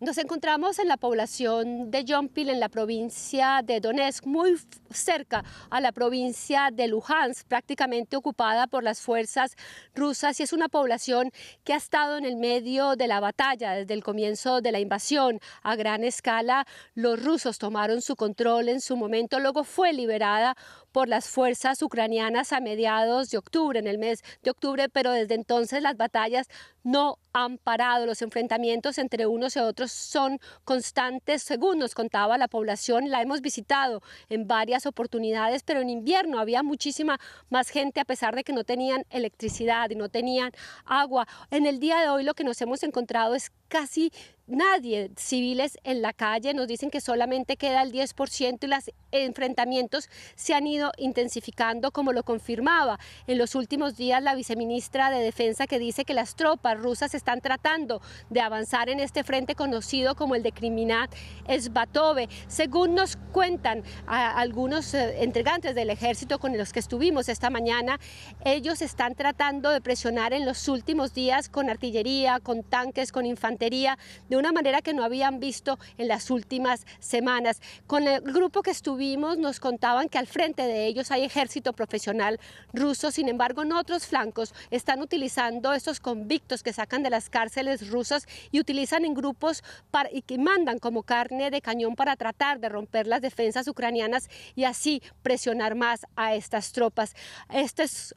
Nos encontramos en la población de Yonpil, en la provincia de Donetsk, muy cerca a la provincia de Luhansk, prácticamente ocupada por las fuerzas rusas, y es una población que ha estado en el medio de la batalla desde el comienzo de la invasión a gran escala. Los rusos tomaron su control en su momento, luego fue liberada por las fuerzas ucranianas a mediados de octubre, en el mes de octubre, pero desde entonces las batallas no han parado. Los enfrentamientos entre unos y otros son constantes, según nos contaba la población. La hemos visitado en varias oportunidades, pero en invierno había muchísima más gente a pesar de que no tenían electricidad y no tenían agua. En el día de hoy lo que nos hemos encontrado es casi nadie, civiles en la calle, nos dicen que solamente queda el 10% y los enfrentamientos se han ido intensificando como lo confirmaba en los últimos días la viceministra de Defensa que dice que las tropas rusas están tratando de avanzar en este frente conocido como el de Criminat Esbatove. Según nos cuentan algunos eh, entregantes del ejército con los que estuvimos esta mañana, ellos están tratando de presionar en los últimos días con artillería, con tanques, con infantería, de una manera que no habían visto en las últimas semanas. Con el grupo que estuvimos nos contaban que al frente de ellos hay ejército profesional ruso, sin embargo en otros flancos están utilizando estos convictos que sacan de las cárceles rusas y utilizan en grupos para, y que mandan como carne de cañón para tratar de romper las defensas ucranianas y así presionar más a estas tropas. Este es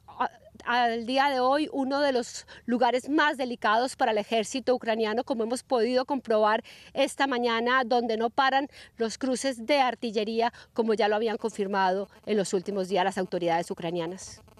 al día de hoy uno de los lugares más delicados para el ejército ucraniano, como hemos podido comprobar esta mañana, donde no paran los cruces de artillería, como ya lo habían confirmado en los últimos días las autoridades ucranianas.